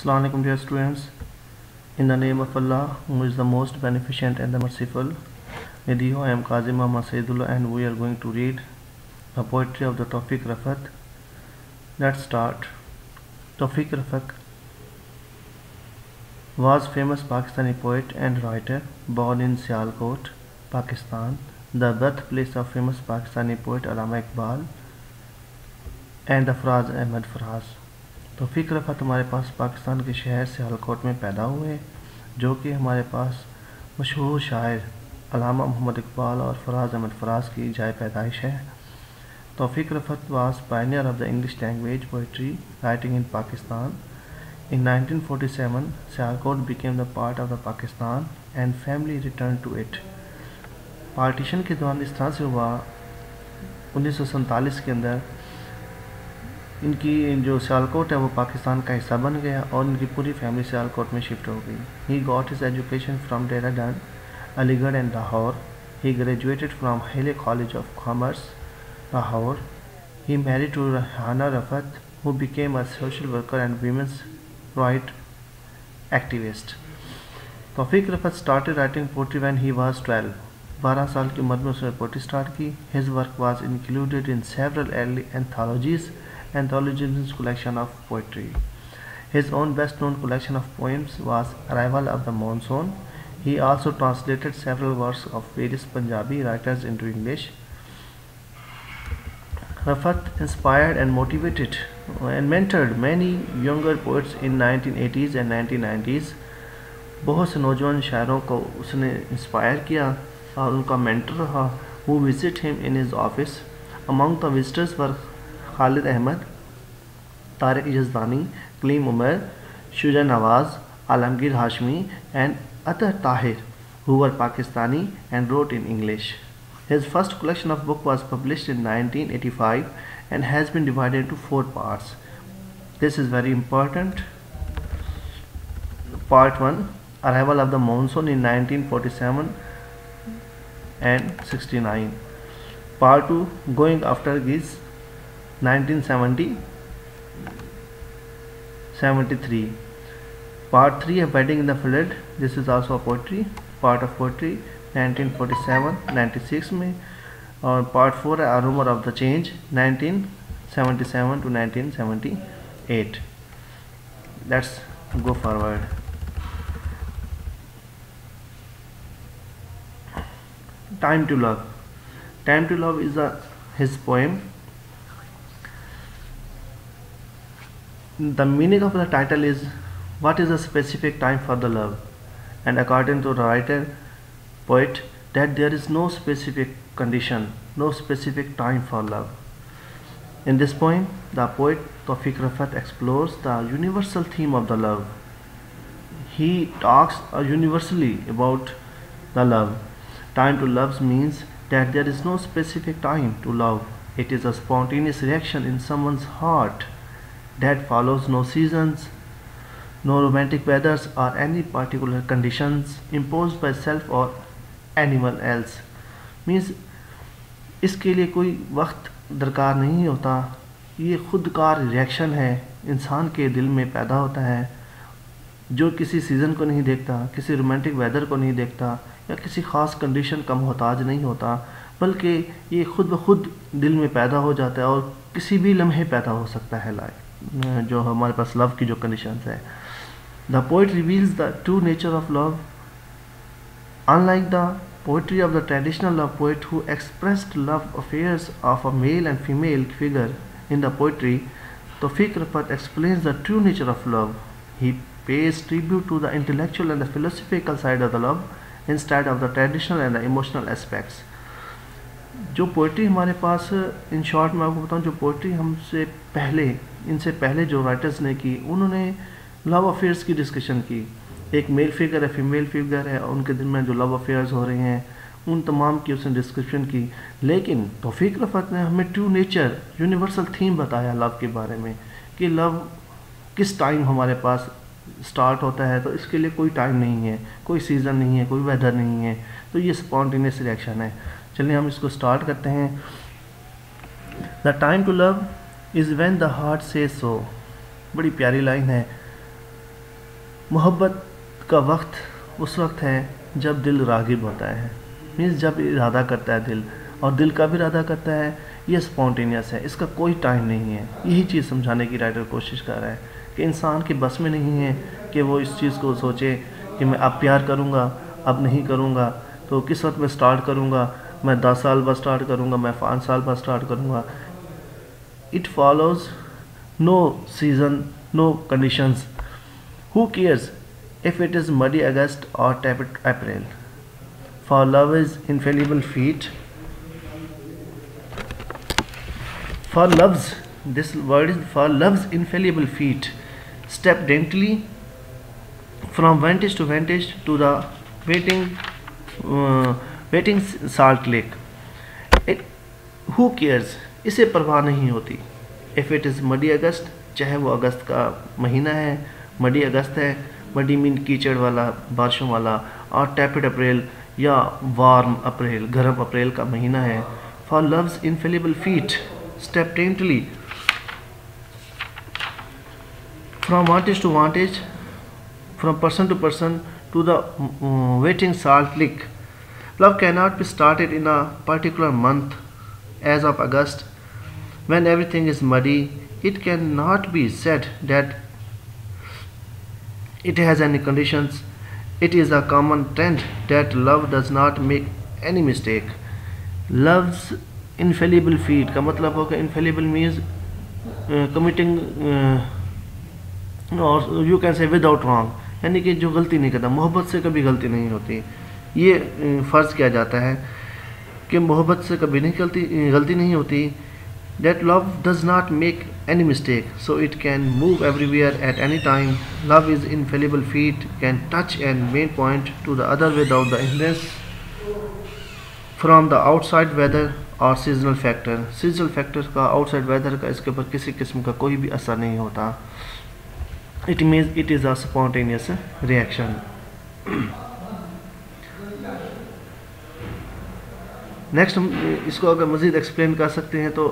Assalamualaikum dear students. In the name of Allah, who is the most beneficent and the merciful. Nadiho, I am Kazim Muhammad Saidullah and we are going to read the poetry of the Tawfiq Rafat. Let's start. Tawfiq Rafat was famous Pakistani poet and writer born in Sialkot, Pakistan, the birthplace of famous Pakistani poet Allama Iqbal and the Faraz Ahmed Faraz. तोफ़ीक रफ़त हमारे पास पाकिस्तान के शहर सियालकोट में पैदा हुए, जो कि हमारे पास मशहूर शायर अलामा मोहम्मद इकबाल और फराज अहमद फराज की जाए पैदाइश है। Taufiq Rafat was pioneer of the English language poetry writing in Pakistan in 1947 Sialkot became the part of the Pakistan and family return to it partition के दौरान इस तरह से हुआ, उन्नीस के अंदर इनकी जो सियालकोट है वो पाकिस्तान का हिस्सा बन गया और इनकी पूरी फैमिली सियालकोट में शिफ्ट हो गई। He got his education from Dehradun Aligarh and Lahore he graduated from Hailey college of commerce Lahore he married to Rehana Rafat who became a social worker and women's right activist Taufiq Rafat started writing poetry when he was twelve बारह साल की उम्र में उसने poetry start की। His work was included in several anthologies anthologies collection of poetry. His own best known collection of poems was Arrival of the Monsoon. He also translated several works of various Punjabi writers into English. Rafat inspired and motivated and mentored many younger poets in 1980s and 1990s. बहुत से नौजवान शायरों को उसने inspire किया और उनका mentor रहा who visit him in his office. Among the visitors were Khalid Ahmed Tariq Yazdani Kaleem Umar Shuja Nawaz Alamgir Hashmi and Athar Tahir who were Pakistani and wrote in English. His first collection of book was published in 1985 and has been divided into four parts. This is very important. Part 1 Arrival of the Monsoon in 1947 and 69. Part 2 Going After Giz 1970 73 part 3 of wedding in the flood this is also a poetry part of poetry 1947 96 में और part four है a rumor of the change 1977 to 1978 let's go forward time to love time to love is a his poem The meaning of the title is what is the specific time for the love? And according to the writer poet that there is no specific condition no specific time for love. In this poem the poet Tawfiq Rafat explores the universal theme of the love. He talks uh, universally about the love. Time to love means that there is no specific time to love. It is a spontaneous reaction in someone's heart that follows no seasons, no romantic weathers or any particular conditions imposed by self or animal else. Means इसके लिए कोई वक्त दरकार नहीं होता। ये खुद का रिएक्शन है। इंसान के दिल में पैदा होता है। जो किसी सीज़न को नहीं देखता किसी रोमांटिक वेदर को नहीं देखता या किसी ख़ास कंडीशन का मोहताज नहीं होता बल्कि ये खुद ब खुद दिल में पैदा हो जाता है और किसी भी लम्हे पैदा हो सकता है लाइफ जो हमारे पास लव की जो कंडीशन है। The poet reveals the true nature of love unlike the poetry of the traditional love poet who expressed love affairs of a male and female figure in the poetry तो फ़िक्र पर explains the true nature of love he pays pays tribute to the intellectual and the philosophical side of the love instead of the traditional and the emotional aspects. जो poetry हमारे पास in short में आपको बताऊँ, जो poetry हमसे पहले इनसे पहले जो राइटर्स ने की, उन्होंने लव अफेयर्स की डिस्कशन की। एक मेल फिगर है फीमेल फिगर है, और उनके दिन में जो लव अफेयर्स हो रहे हैं, उन तमाम की उसने डिस्क्रिप्शन की। लेकिन तोफ़ीक रफ़त ने हमें ट्रू नेचर यूनिवर्सल थीम बताया लव के बारे में, कि लव किस टाइम हमारे पास स्टार्ट होता है तो इसके लिए कोई टाइम नहीं है, कोई सीज़न नहीं है, कोई वेदर नहीं है। तो ये स्पॉन्टेनियस रिएक्शन है। चलिए हम इसको स्टार्ट करते हैं। The time to love is when the heart says so बड़ी प्यारी लाइन है। मोहब्बत का वक्त उस वक्त है जब दिल रागिब होता है। मीन्स जब इरादा करता है दिल और दिल का भी इरादा करता है। ये स्पॉन्टेनियस है। इसका कोई टाइम नहीं है। यही चीज़ समझाने की राइटर कोशिश कर रहा है कि इंसान के बस में नहीं है कि वो इस चीज़ को सोचे कि मैं अब प्यार करूँगा, अब नहीं करूँगा तो किस वक्त मैं स्टार्ट करूँगा? मैं दस साल बाद स्टार्ट करूँगा, मैं पाँच साल बाद स्टार्ट करूँगा। it follows no season, no conditions. Who cares if it is muddy August or tepid April? For love is infallible feet. For love's, this word is for love's infallible feet. Step daintily from vantage to vantage to the waiting, uh, waiting salt lake. It, who cares इसे परवाह नहीं होती। If it is muddy August, चाहे वो अगस्त का महीना है, muddy अगस्त है, मडी मीन कीचड़ वाला, बारिशों वाला, और टैपिड अप्रैल या वार्म अप्रैल, गर्म अप्रैल का महीना है। For love's infallible feet step tentatively from vantage to vantage from person to person to the waiting salt lick love can not be started in a particular month as of august when everything is muddy it cannot be said that it has any conditions it is a common trend that love does not make any mistake love's infallible feet का मतलब होगा infallible means committing और you can say without wrong यानी कि जो गलती नहीं करता मोहब्बत से कभी गलती नहीं होती ये फ़र्ज़ किया जाता है कि मोहब्बत से कभी नहीं गलती गलती नहीं होती। That love does not make any mistake so it can move everywhere at any time love is infallible feet can touch and main point to the other without the hindrance from the outside weather और seasonal factor seasonal factor का outside weather का, इसके ऊपर किसी किस्म का कोई भी असर नहीं होता। It means it is a spontaneous reaction next हम इसको अगर मज़ीद एक्सप्लेन कर सकते हैं तो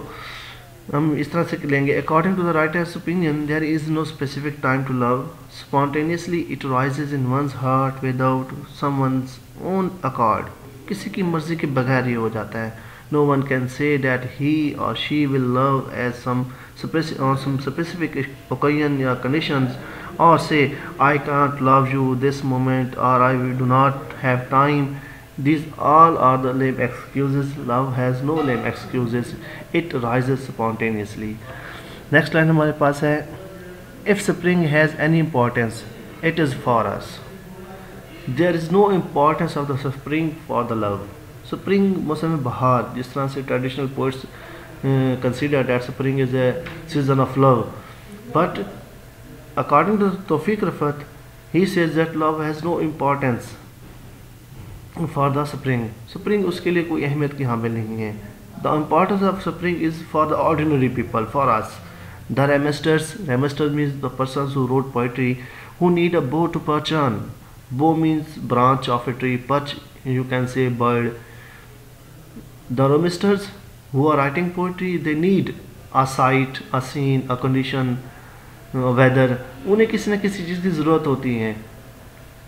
हम इस तरह से लेंगे। According to the writer's opinion there is no specific time to love spontaneously it rises in one's heart without someone's own accord किसी की मर्ज़ी के बगैर ही हो जाता है। No one can say that he or she will love as some specific or some specific occasion or conditions or say, I can't love you this not have time. these all are the lame excuses love has no lame excuses it rises spontaneously next line हमारे पास है if spring has any importance it is for us there is no importance of the spring for the love spring मौसम बहार जिस तरह से traditional poets consider that spring is a season of love but according to Taufiq Rafat he says that love has no importance For the spring spring उसके लिए कोई अहमियत की हामिल नहीं है the importance of spring is for the ordinary people for us the rhymesters rhymester means the person who wrote poetry who need a bough to perch on bough means branch of a tree perch you can say bird the rhymesters who are writing poetry they need a sight a scene a condition weather उन्हें किसी न किसी चीज़ की ज़रूरत होती है।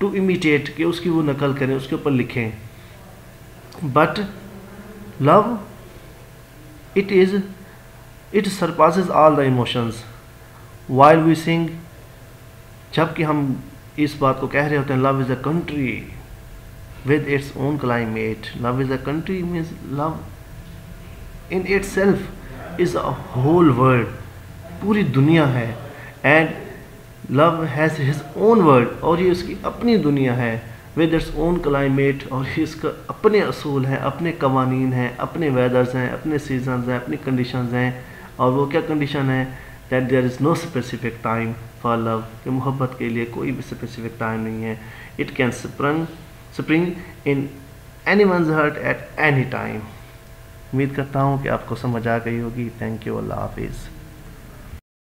To imitate कि उसकी वो नकल करें, उसके ऊपर लिखें but love it is it surpasses all the emotions while we sing जबकि हम इस बात को कह रहे होते हैं love is a country with its own climate. Love is a country means love in itself is a whole world. पूरी दुनिया है and love has his own world और ये उसकी अपनी दुनिया है। विद इट्स ओन क्लाइमेट और ये इसका अपने असूल हैं, अपने कवानीन हैं, अपने वेदर्स हैं, अपने सीजन्स हैं, अपनी कंडीशन हैं। और वो क्या कंडीशन है? That there is no specific time for love कि मोहब्बत के लिए कोई भी स्पेसिफिक टाइम नहीं है। It can sprung spring in anyone's heart at any time उम्मीद करता हूँ कि आपको समझ आ गई होगी। थैंक यू अल्लाह हाफिज़